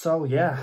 So yeah,